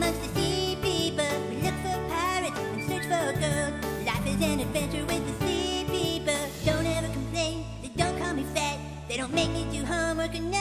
amongst the sea people. We look for pirates and search for gold. Life is an adventure with the sea people. Don't ever complain, they don't call me fat. They don't make me do homework or nothing.